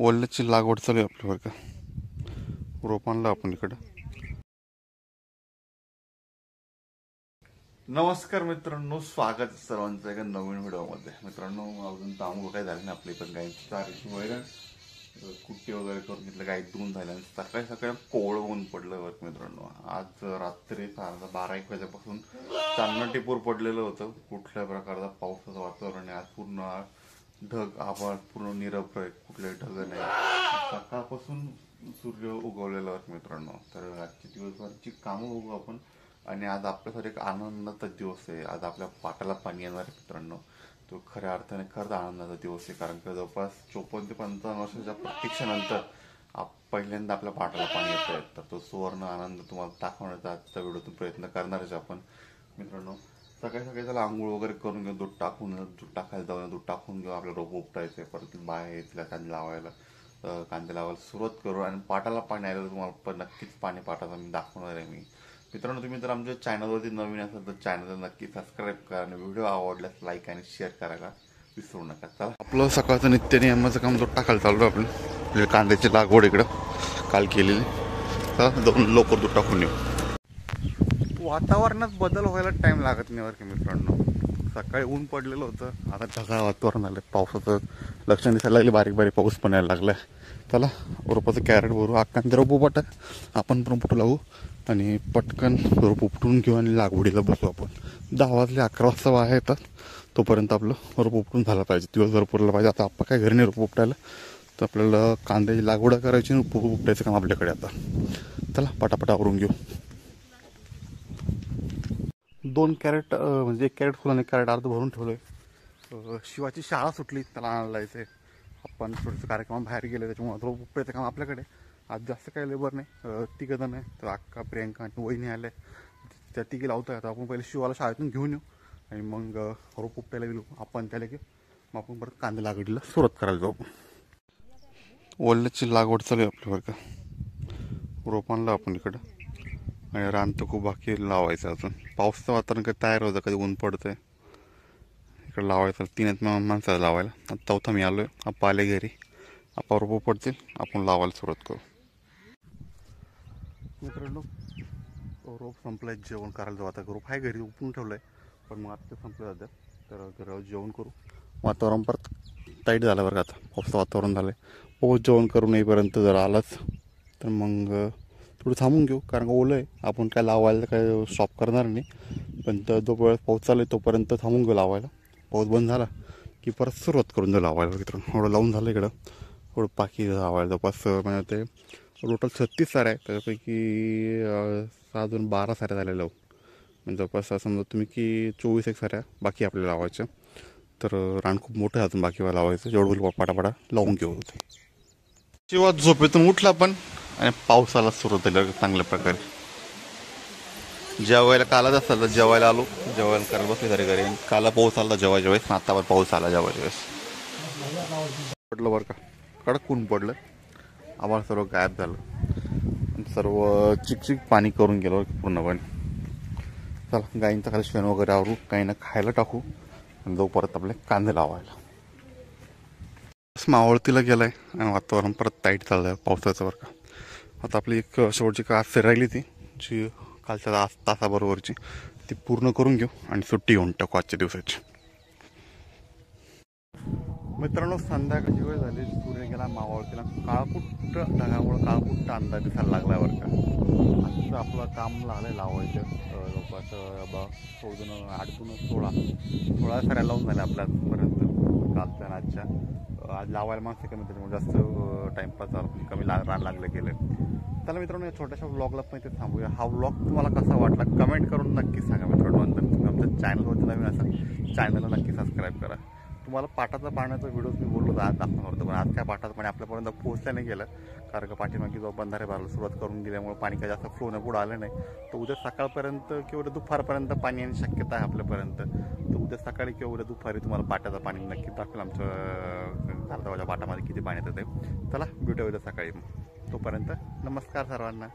वल्ल्याची लागवड चालू आहे आपली बरं का. रोप आणलं आपण इकडं. नमस्कार मित्रांनो स्वागत आहे सर्वांचं एका नवीन व्हिडिओमध्ये. मित्रांनो अजून तांबूळ काही झालं नाही आपली पण गायची चारीची वगैरे कुट्टी वगैरे करून घेतलं गाय दोन झाल्या आणि सकाळी सकाळी कोवळं होऊन पडलं बरं मित्रांनो. आज रात्री साधारण बारा एक वाजेपासून चांदणं टिपूर पडलेलं होतं. कुठल्या प्रकारचा पावसाचं वातावरण आहे. आज पूर्ण ढग आभाळ पूर्ण निरभ्र आहे. कुठले ढग नाही. सकाळपासून सूर्य उगवलेला आहे मित्रांनो. तर आजची दिवसभरची कामं बघू आपण आणि आज आपल्यासाठी एक आनंदाचा दिवस आहे. आज आपल्या पाटाला पाणी येणार आहे मित्रांनो. तो खऱ्या अर्थाने खरंच आनंदाचा दिवस आहे. कारण की जवळपास चोपन्न ते पंचावन्न वर्षाच्या प्रतीक्षेनंतर आप पहिल्यांदा आपल्या पाटाला पाणी येत आहे तर तो सुवर्ण आनंद तुम्हाला दाखवण्याचा आजचा व्हिडिओतून प्रयत्न करणारच आपण. मित्रांनो सकाळी सकाळी त्याला आंघोळ वगैरे करून घेऊ दूध टाकून दूध टाकायला जाऊन दूध टाकून घेऊ आपल्या रोप उपटायचं आहे. परत बाहेर तिला कांदे लावायला कांदे लावायला सुरुवात करू आणि पाटाला पाणी आलं तुम्हाला पण नक्कीच पाणी पाटाचा मी दाखवणार आहे मी. मित्रांनो तुम्ही जर आमच्या चॅनलवरती नवीन असाल तर चॅनलला नक्की सबस्क्राईब करा आणि व्हिडिओ आवडल्यास लाईक आणि शेअर करायला विसरू नका. चला. आपलं सकाळचं नित्य नियमाचं काम दूध टाकायला चालू आहे आपलं म्हणजे कांद्याची लागवड इकडं काल केलेली. चला दोन लवकर दूध टाकून येऊ. वातावरणात बदल व्हायला टाईम लागत नाही बरं का मित्रांनो. सकाळी ऊन पडलेलं होतं आता ढगाळ वातावरण आलं पावसाचं लक्षण दिसायला लागले बारीक बारीक पाऊस पण यायला लागला चला रोपाचं कॅरेट भरू अक्कांचं रोप आपण पण उपटू लावू आणि पटकन रोप उपटून घेऊ आणि लागवडीला बसू आपण. दहा वाजले अकरा वाजता वाया येतात. तोपर्यंत आपलं रोप उपटून झालं पाहिजे. दिवसभर पुरलं पाहिजे. आता आपण काय घरी नाही रोप उपटायला? तर आपल्याला कांद्याची लागवड करायची आणि रोप उपटायचं काम आपल्याकडे आता. चला पटापटा आवरून घेऊ. दोन कॅरेट म्हणजे एक कॅरेट फुलाने कॅरेट अर्ध भरून ठेवलं आहे शिवाची शाळा सुटली त्याला आणायला जायचं आहे आपण थोडंसं कार्यक्रम बाहेर गेले त्याच्यामुळे थोडं उपयोगाचं काम आपल्याकडे आज जास्त काही लेबर नाही. तिघं जण आहे. तर अक्का प्रियंका आणि वहिनी आले त्या तिघी लावतो आता आपण पहिले शिवाला शाळेतून घेऊन येऊ. आणि मग रोप उपट्याला गेलो आपण त्याला घेऊ. मग आपण परत कांदे लागवडीला सुरुवात करायला जाऊ. ओल्याची लागवड चालू आहे आपली बरं का रोपांना आपण इकडं. आणि रान तर खूप बाकी लावायचं अजून. पावसाचं वातावरण कधी तयार होतं कधी ऊन पडतंय. इकडे लावायचं तीन आहेत माणसाला लावायला. आता चौथा मी आहे आप्पा आले घरी. आप्पा रोपं पडतील आपण लावायला सुरुवात करू. मित्रांनो रोप संपलंय जेवण करायला जाऊ. आता रोप आहे घरी उपळून ठेवलंय. पण मग आता संपलं जातं तर घरावर जेवण करू. वातावरण परत टाईट झालं बरं का आता. पावसाचं वातावरण झालं आहे पाऊस जेवण करून येईपर्यंत जर आलाच तर मग थोडं थांबून घेऊ कारण का ओलं आहे आपण काय लावायला काय स्टॉप करणार नाही. पण तर जो वेळ पाऊस चालू आहे तोपर्यंत थांबून घेऊ लावायला. पाऊस बंद झाला की परत सुरुवात करून देऊ लावायला मित्र थोडं लावून झालं इकडं. थोडं बाकी लावायला जवळपास म्हणजे ते टोटल छत्तीस साऱ्या आहेत. त्याच्यापैकी सहा दोन बारा साऱ्या झाल्या लावून म्हणजे जवळपास समजा तुम्ही की चोवीस एक साऱ्या बाकी आपल्याला लावायच्या. तर रान खूप मोठं आहे अजून बाकी मला लावायचं. जेवढं होईल पाटापाटा लावून घेऊ. ते जेव्हा झोपेतून उठला पण आणि पावसाला सुरुवात झाली चांगल्या प्रकारे. जेवायला कालच असतं जेवायला आलो. जेवायला करायला बसले तरी घरी. काला पाऊस आला जेव्हा वेळेस आतावर पाऊस आला जेव्हा वेळेस. पडलं बरं का? कडक ऊन पडलं. आम्हाला सर्व गायब झालं. आणि सर्व चिकचिक पाणी करून गेलं पूर्णपणे. चला गाईंचा खाली शेण वगैरे आवरू गाईंना खायला टाकू. आणि जाऊ परत आपले कांदे लावायला. मावळतीला गेलाय आणि वातावरण परत टाईट चाललंय पावसाचं बरं का. आता आपली एक शेवटची का आज राहिली ती जी कालच्या तास तासाबरोबरची ती पूर्ण करून घेऊ आणि सुट्टी घेऊन टाकू आजच्या दिवसाची. मित्रांनो संध्याकाळची वेळ झाली. सूर्य गेला मावळतीला. काळकुट्ट ढगामुळे काळकुट्ट अंदाज दिसायला लागला बरं का. आजचं आपलं काम लागलंय लावायचं. अं, जवळपास अं, बा चौदून आठतून सोळा सोळा साऱ्या लावून झाल्या आपल्यापर्यंत कालच्या आजच्या. आज लावायला माणसं कमी त्याच्यामुळे जास्त टाईमपास कमी ला रान लागलं गेलं. चला मित्रांनो या छोट्याशा व्लॉगला पण इथे थांबूया. हा व्लॉग तुम्हाला कसा वाटला कमेंट करून नक्की सांगा मित्रांनो. नंतर तुम्ही आमच्या चॅनलवरती नवीन असाल चॅनलला नक्की सबस्क्राईब करा. तुम्हाला पाटाचा पाण्याचा व्हिडिओ मी बोललो आज दाखवणार होतो पण आज काय पाटाचं पाणी आपल्यापर्यंत पोहोचलं नाही गेलं. कारण का पाठीमागे जो बंधारे भरायला सुरुवात करून दिल्यामुळे पाणी काय जास्त फ्लोनं पुढं आलं नाही. तर उद्या सकाळपर्यंत किंवा उद्या दुपारपर्यंत पाणी येण्याची शक्यता आहे आपल्यापर्यंत. तर उद्या सकाळी किंवा उद्या दुपारी तुम्हाला पाटाचं पाणी नक्की दाखवेल. आमच्या धारदावाच्या पाटामध्ये किती पाणी येतं ते. चला भेटूया उद्या सकाळी. तोपर्यंत नमस्कार सर्वांना.